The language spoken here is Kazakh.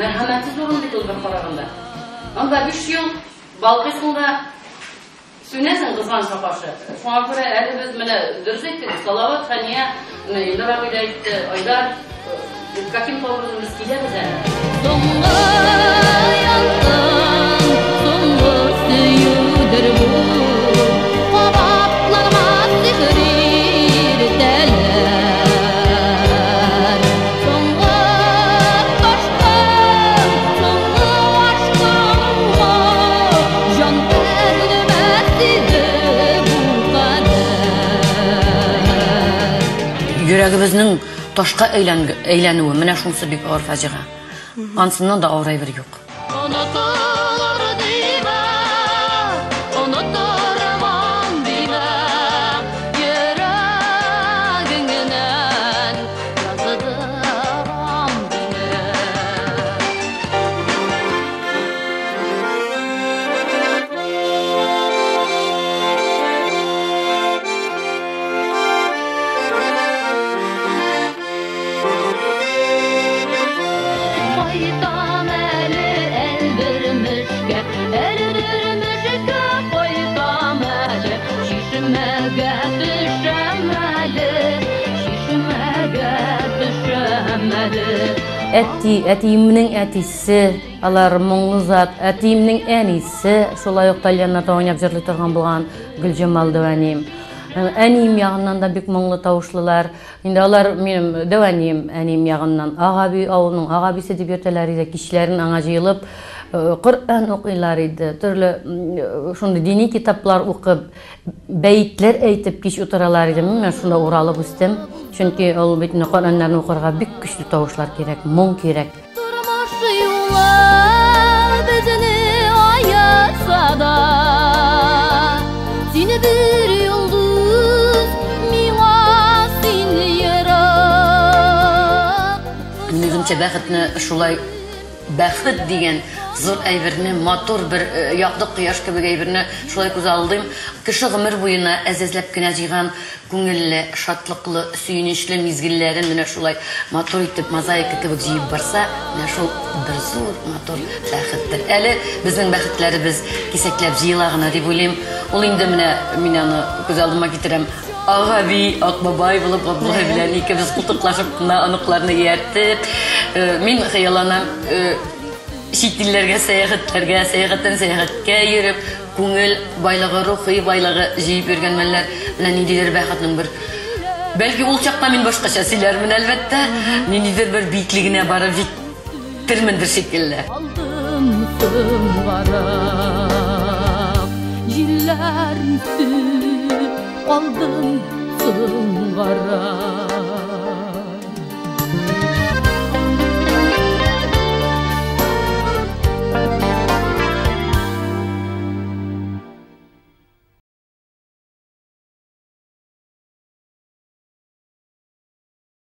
мәрхәмәтсіз орындайды ол бір қарағанда анда үш ел балқисында сөнесің қызған шапашы шуңа күрә әлі біз міне дұрыс айттық салауат фәния эльдар абый да айтты айдар каким то образом біз келеміз әлі Әйлән- әйләнүе менә шунысы бик авыр фаҗига. Ансыннан да авыр әйбер юк. Шишмәгә төшәм әле. Әти, алар моңлы зат, әтиемнең әнисе, шулай ук тальяннарда уйнап җырлый торган булган Гөлҗамал Дәвәнием. Әнием ягыннан да бик моңлы тавышлылар. Инде алар минем Дәвәнием әнием ягыннан Агаби авылның Агабисе дип йөртәләр иде. Кичләрен аңа җыелып, э, Коръән укыйлар иде. Төрле шундый дини китаплар укып, бәйтләр әйтеп кич утыралар иде. Мин шунда уралып үстем. Чөнки ул бит инде Коръәннәрне укырга бик көчле тавышлар кирәк, моң кирәк. Тормыш юлы Үземчә бәхетне шулай бәхет дигән зур әйберне, матур бер яклы кояш кебек әйберне шулай күз алдым. Кеше гомер буена әзәзләп кенә җыйган күңелле, шатлыклы, сөенечле мизгелләрен менә шулай матур итеп мозаика кебек җыеп барса, менә шул бер зур матур бәхеттер. Әле безнең бәхетләребез кисәкләп җыела гына дип уйлыйм. Ул инде менә мин аны күз алдыма китерәм. Агаби, Акбабай булып, Абдулла белән икебез култыклашып кына аныкларны ияртеп, мин э, чит илләргә сәяхәтләргә, сәяхәттән сәяхәткә йөреп, күңел байлыгы, рухи байлыгы җыеп йөргән мәлләр менә ниндидер бәхетнең бер Бәлки ул чакта мин башкача сөйләрмен әлбәттә, ниндидер бер биеклегенә барып җитермендер шикелле. Aldım kaldım sınvara